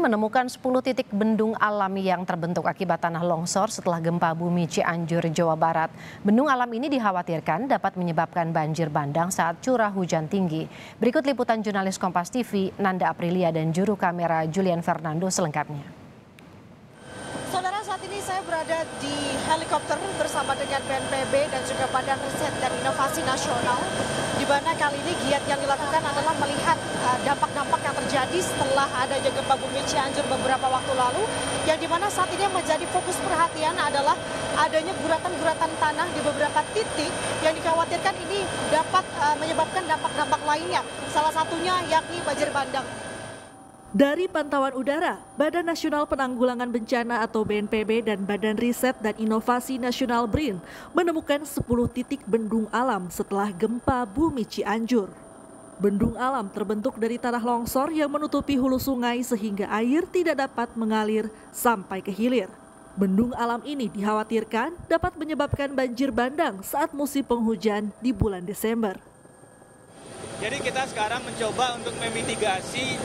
menemukan 10 titik bendung alami yang terbentuk akibat tanah longsor setelah gempa bumi Cianjur, Jawa Barat. Bendung alam ini dikhawatirkan dapat menyebabkan banjir bandang saat curah hujan tinggi. Berikut liputan jurnalis Kompas TV, Nanda Aprilia dan juru kamera Julian Fernando selengkapnya. Saudara, saat ini saya berada di helikopter bersama dengan BNPB dan juga Badan Riset dan Inovasi Nasional di mana kali ini giat yang dilakukan adalah melihat uh, dampak-dampak uh, yang terjadi setelah adanya gempa bumi Cianjur beberapa waktu lalu yang di mana saat ini yang menjadi fokus perhatian adalah adanya guratan-guratan tanah di beberapa titik yang dikhawatirkan ini dapat uh, menyebabkan dampak-dampak lainnya salah satunya yakni banjir bandang. Dari pantauan udara, Badan Nasional Penanggulangan Bencana atau BNPB dan Badan Riset dan Inovasi Nasional BRIN menemukan 10 titik bendung alam setelah gempa bumi Cianjur. Bendung alam terbentuk dari tanah longsor yang menutupi hulu sungai sehingga air tidak dapat mengalir sampai ke hilir. Bendung alam ini dikhawatirkan dapat menyebabkan banjir bandang saat musim penghujan di bulan Desember. Jadi kita sekarang mencoba untuk memitigasi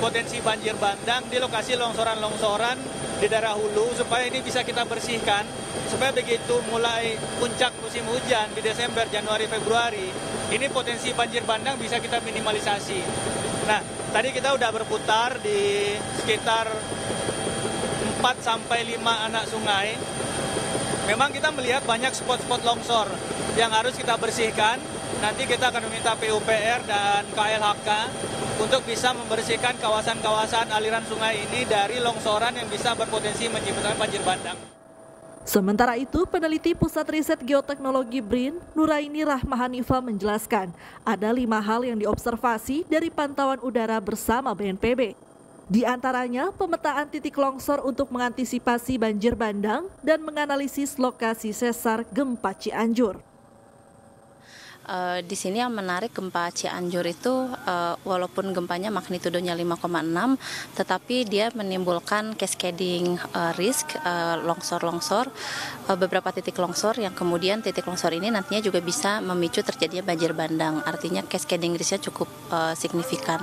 potensi banjir bandang di lokasi longsoran-longsoran di daerah hulu supaya ini bisa kita bersihkan supaya begitu mulai puncak musim hujan di Desember, Januari, Februari ini potensi banjir bandang bisa kita minimalisasi. Nah, tadi kita udah berputar di sekitar 4 sampai 5 anak sungai. Memang kita melihat banyak spot-spot longsor yang harus kita bersihkan. Nanti kita akan meminta PUPR dan KLHK untuk bisa membersihkan kawasan-kawasan aliran sungai ini dari longsoran yang bisa berpotensi menyebabkan banjir bandang. Sementara itu, peneliti Pusat Riset Geoteknologi BRIN, Nuraini Rahmahanifa menjelaskan, ada lima hal yang diobservasi dari pantauan udara bersama BNPB. Di antaranya, pemetaan titik longsor untuk mengantisipasi banjir bandang dan menganalisis lokasi sesar gempa Cianjur. Uh, di sini yang menarik gempa Cianjur itu uh, walaupun gempanya magnitudonya 5,6 tetapi dia menimbulkan cascading uh, risk longsor-longsor beberapa titik longsor yang kemudian titik longsor ini nantinya juga bisa memicu terjadinya banjir bandang artinya cascading risknya cukup signifikan.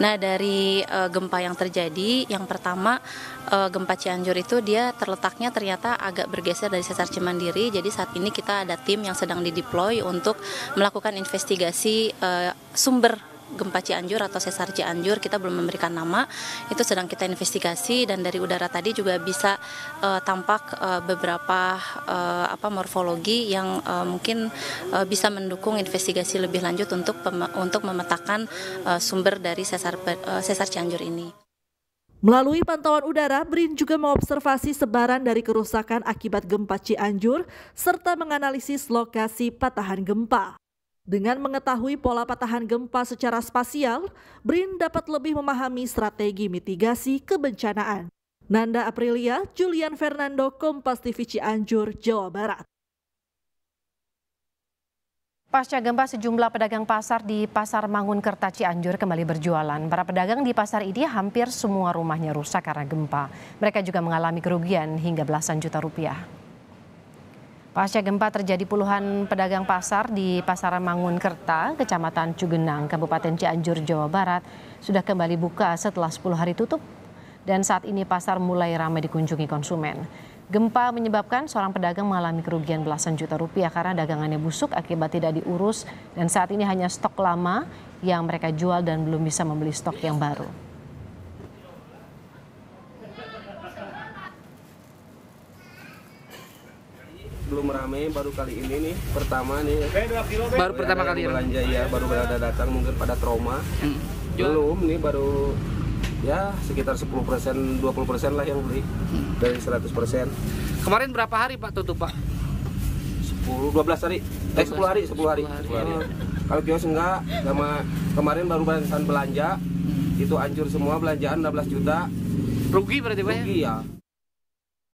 Nah dari gempa yang terjadi yang pertama gempa Cianjur itu dia terletaknya ternyata agak bergeser dari sesar Cimandiri jadi saat ini kita ada tim yang sedang dideploy untuk melakukan investigasi uh, sumber gempa Cianjur atau sesar Cianjur kita belum memberikan nama itu sedang kita investigasi dan dari udara tadi juga bisa uh, tampak uh, beberapa uh, apa morfologi yang uh, mungkin uh, bisa mendukung investigasi lebih lanjut untuk untuk memetakan uh, sumber dari sesar uh, sesar Cianjur ini. Melalui pantauan udara, BRIN juga mengobservasi sebaran dari kerusakan akibat gempa Cianjur serta menganalisis lokasi patahan gempa. Dengan mengetahui pola patahan gempa secara spasial, BRIN dapat lebih memahami strategi mitigasi kebencanaan. Nanda Aprilia, Julian Fernando, Kompas TV Cianjur, Jawa Barat. Pasca gempa sejumlah pedagang pasar di Pasar Mangun Kerta Cianjur kembali berjualan. Para pedagang di pasar ini hampir semua rumahnya rusak karena gempa. Mereka juga mengalami kerugian hingga belasan juta rupiah. Pasca gempa terjadi puluhan pedagang pasar di Pasar Mangun Kerta, Kecamatan Cugenang, Kabupaten Cianjur, Jawa Barat, sudah kembali buka setelah 10 hari tutup. Dan saat ini pasar mulai ramai dikunjungi konsumen. Gempa menyebabkan seorang pedagang mengalami kerugian belasan juta rupiah karena dagangannya busuk akibat tidak diurus dan saat ini hanya stok lama yang mereka jual dan belum bisa membeli stok yang baru. Ramai baru kali ini nih pertama nih baru pertama kali belanja ya baru ada datang mungkin pada trauma hmm. belum nih baru ya sekitar 10 persen 20 persen lah yang beli hmm. dari 100 persen kemarin berapa hari pak tutup pak 10 12 hari eh 10 hari 10 hari, 10 hari. 10 hari. Oh. kalau kios enggak sama kemarin baru barusan belanja hmm. itu hancur semua belanjaan 16 juta rugi berarti pak ya? rugi ya